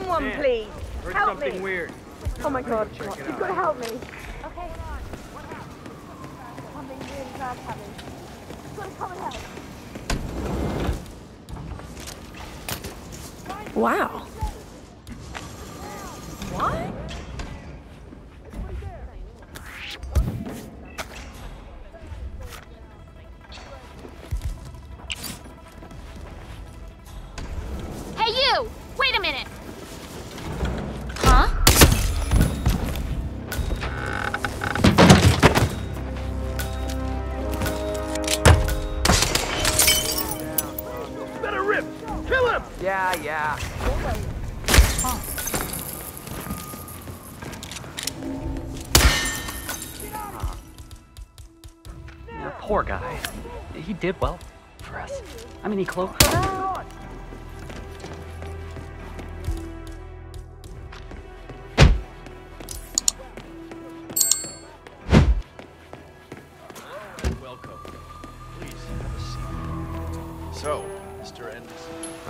Someone, Dan, please. Heard help something me. weird. Oh my god. Check You've got to help me. Okay. Something really bad happened. You've got to come and help. Wow. What? Hey, you! Wait a minute! Yeah, yeah. The poor guy. He did well for us. I mean, he cloaked.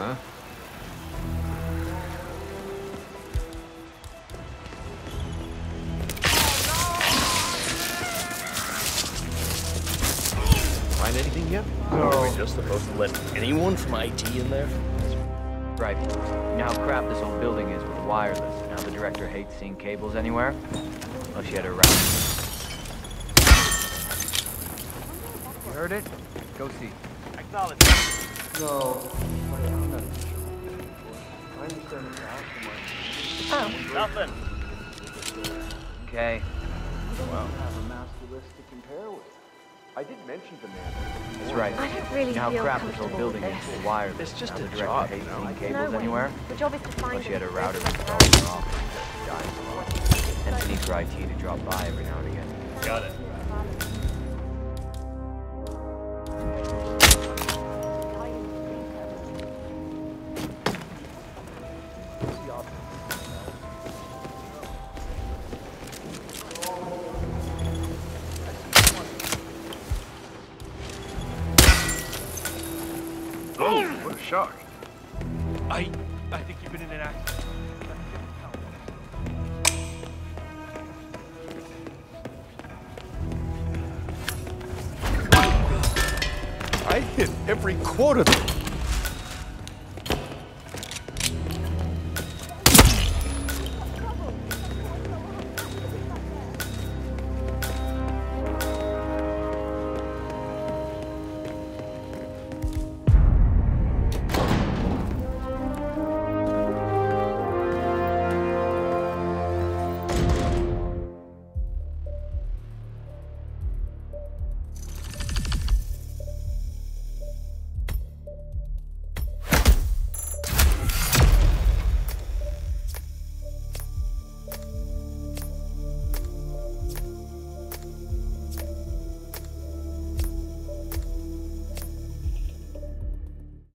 Huh? Find anything yet? No. Are we just supposed to let anyone from IT in there? Right. You know how crap this old building is with the wireless. Now the director hates seeing cables anywhere. Well, she had her router. You heard it? Go see. Acknowledge. No, I, I'm not sure. I understand the outcome. Nothing. Okay. Well, have a master list to compare with. I did mention to man. That's right. I don't really You know how feel crap this old comfortable building with is this. with the. It's just a the director job, hates you know? seeing No cables way. anywhere. The job is to find Well, she had her them. router installed in her office. Died. And she needs her IT to drop by every now and again. Got it. Shock. I, I think you've been in an accident. I hit every quarter of it.